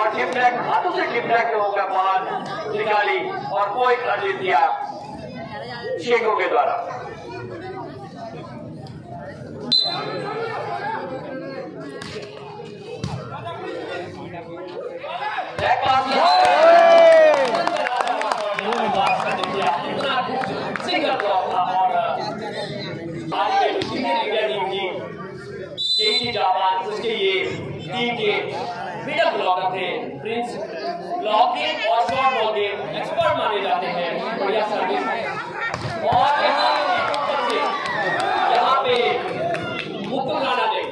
और हाथों से टिप बैक होकर बाहर निकाली और कोई कर दिया शेखों के द्वारा। बैक ड्रॉप था और आज के सीनियर इंडिया टीम की केसी जापान, उसके ये टीम के मिडल ब्लॉकर थे प्रिंस ब्लॉक के और शॉर्ट बॉल के एक्सपर्ट माने जाते हैं बढ़िया सर्विस और यहाँ पे मुकुल राणा ने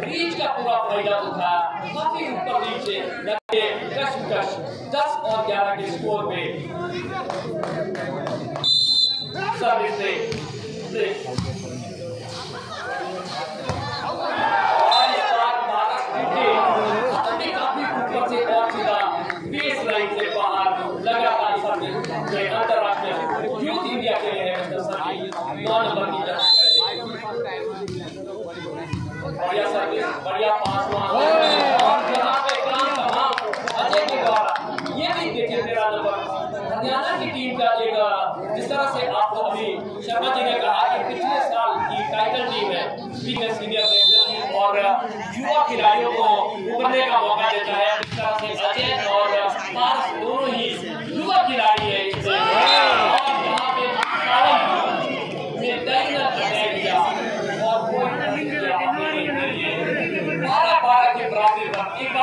रीच का पूरा फ़ायदा उठाया काफ़ी ऊपर से लगे, कश कश दस और ग्यारह के स्कोर पे। सर्विस से से और ये बात भारत के अपने काफ़ी ऊपर से और सीधा लाइन से बाहर लगातार सर्विस से अंतरराष्ट्रीय यूथ इंडिया के लिए नौ नंबर की बढ़िया सर्विस बढ़िया पास और यहाँ पे काम तमाम अजय के द्वारा ये भी देखिए तेरह नंबर हरियाणा की टीम का एक जिस तरह से आपको अभी शर्मा जी ने कहा कि पिछले साल की टाइटल टीम है सीनियर सीनियर और युवा खिलाड़ियों को उभरने का मौका देता है इस तरह से अजय और पास दोनों ही युवा खिलाड़ी है इससे और यहाँ पे सावन ने दस रन अटैक किया और कोई नहीं किया अपनी टीम के लिए बारह बारह के बराबर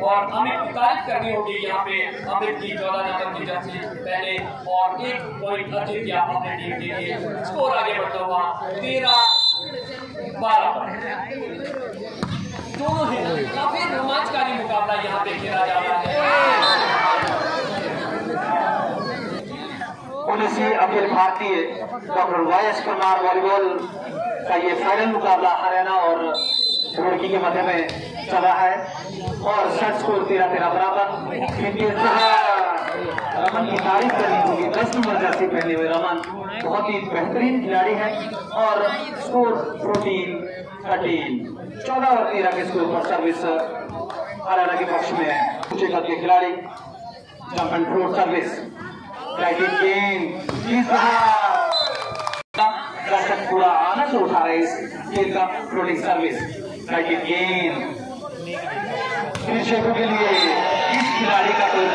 और हमें तारीफ़ करनी होगी यहाँ पे अमित की चौदह नंबर की जर्सी पहले और एक पॉइंट अर्जित किया अपने टीम के लिए स्कोर आगे बढ़ता हुआ तेरह बारह दोनों ही काफ़ी रोमांचकारी मुकाबला यहाँ पे खेला जा रहा है। अखिल भारतीय doctor Y S Kumar volleyball का ये फाइनल मुकाबला हरियाणा और रुड़की के मध्य में चला है और सेट स्कोर तेरह तेरह बराबर रमन की तारीफ़ करनी होगी। दस नंबर जर्सी पहने हुए रमन। बहुत ही बेहतरीन खिलाड़ी है और स्कोर प्रोटीन थर्टीन चौदह और तेरह के स्कोर पर सर्विस हरियाणा के पक्ष में है ऊँचे कद के खिलाड़ी जंप एंड थ्रो सर्विस दर्शक पूरा आनंद उठा रहे इस खेल का फ्लोटिंग सर्विस शेखों के लिए इस खिलाड़ी का कोई